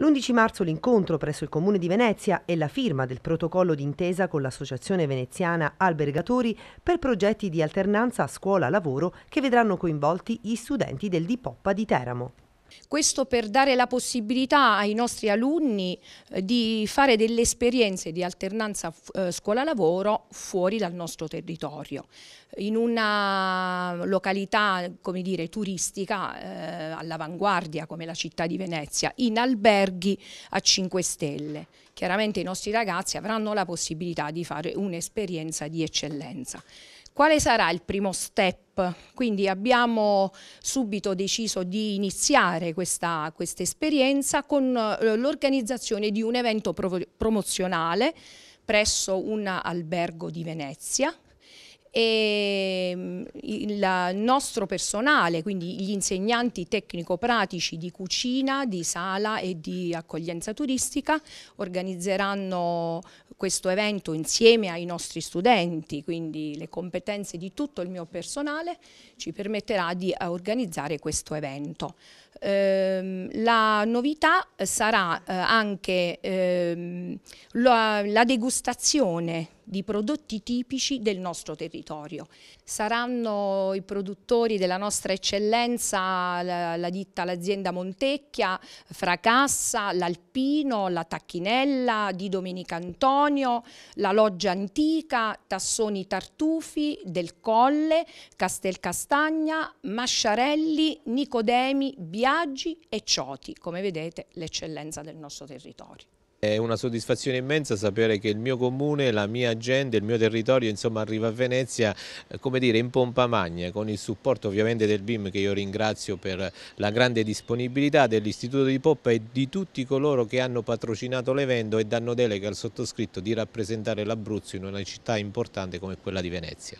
L'11 marzo l'incontro presso il Comune di Venezia e la firma del protocollo d'intesa con l'Associazione Veneziana Albergatori per progetti di alternanza scuola-lavoro che vedranno coinvolti gli studenti del Dipoppa di Teramo. Questo per dare la possibilità ai nostri alunni eh, di fare delle esperienze di alternanza eh, scuola-lavoro fuori dal nostro territorio. In una località come dire, turistica eh, all'avanguardia come la città di Venezia, in alberghi a 5 stelle. Chiaramente i nostri ragazzi avranno la possibilità di fare un'esperienza di eccellenza. Quale sarà il primo step? Quindi abbiamo subito deciso di iniziare questa, questa esperienza con eh, l'organizzazione di un evento promozionale presso un albergo di Venezia e mm, il nostro personale, quindi gli insegnanti tecnico-pratici di cucina, di sala e di accoglienza turistica organizzeranno questo evento insieme ai nostri studenti, quindi le competenze di tutto il mio personale ci permetterà di organizzare questo evento. Eh, la novità sarà eh, anche eh, la, la degustazione di prodotti tipici del nostro territorio. Saranno i produttori della nostra eccellenza, la, ditta l'azienda Montecchia, Fracassa, l'Alpino, la Tacchinella di Domenica Antonio, la Loggia Antica, Tassoni Tartufi, Del Colle, Castelcastagna, Masciarelli, Nicodemi, Biaggi e Cioti, come vedete l'eccellenza del nostro territorio. È una soddisfazione immensa sapere che il mio comune, la mia gente, il mio territorio insomma, arriva a Venezia eh, come dire, in pompa magna con il supporto ovviamente del BIM che io ringrazio per la grande disponibilità dell'Istituto di Poppa e di tutti coloro che hanno patrocinato l'evento e danno delega al sottoscritto di rappresentare l'Abruzzo in una città importante come quella di Venezia.